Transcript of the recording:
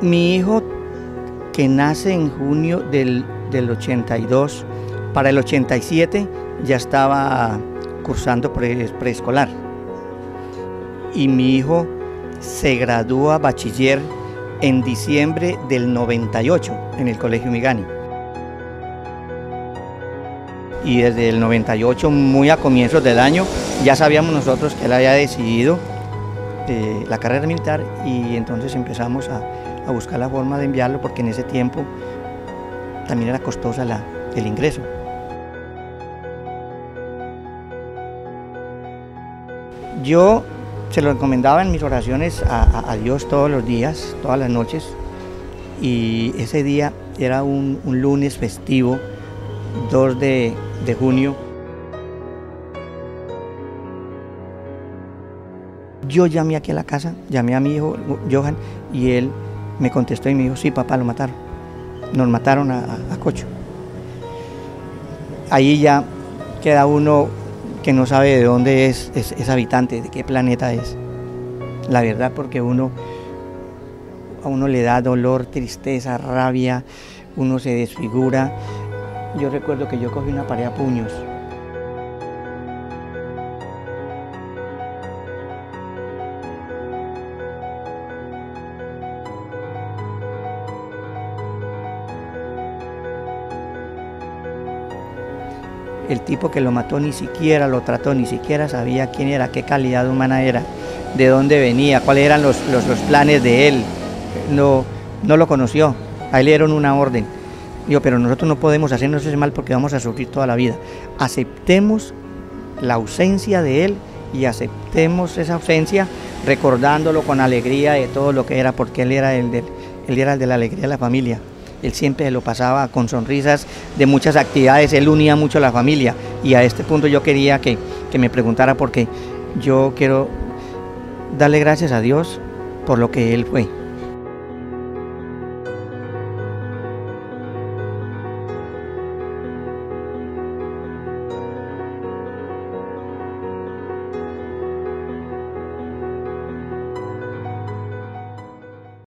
Mi hijo, que nace en junio del, del 82, para el 87 ya estaba cursando pre- preescolar. Y mi hijo se gradúa bachiller en diciembre del 98 en el Colegio Migani. Y desde el 98, muy a comienzos del año, ya sabíamos nosotros que él había decidido eh, la carrera militar y entonces empezamos a, a buscar la forma de enviarlo porque en ese tiempo también era costosa el ingreso. Yo se lo encomendaba en mis oraciones a, Dios todos los días, todas las noches, y ese día era un, un lunes festivo, 2 de, de junio. Yo llamé aquí a la casa, llamé a mi hijo Johan y él me contestó y me dijo, sí papá, lo mataron. Nos mataron a, Cocho. Ahí ya queda uno que no sabe de dónde es, es, es habitante, de qué planeta es. La verdad, porque uno a uno le da dolor, tristeza, rabia, uno se desfigura. Yo recuerdo que yo cogí una pared a puños. El tipo que lo mató ni siquiera lo trató, ni siquiera sabía quién era, qué calidad humana era, de dónde venía, cuáles eran los, los, los planes de él. No, no lo conoció, a él le dieron una orden. Digo, pero nosotros no podemos hacernos ese mal porque vamos a sufrir toda la vida. Aceptemos la ausencia de él y aceptemos esa ausencia recordándolo con alegría de todo lo que era, porque él era el de, él era el de la alegría de la familia. Él siempre lo pasaba con sonrisas de muchas actividades, él unía mucho a la familia y a este punto yo quería que, que me preguntara porque yo quiero darle gracias a Dios por lo que él fue.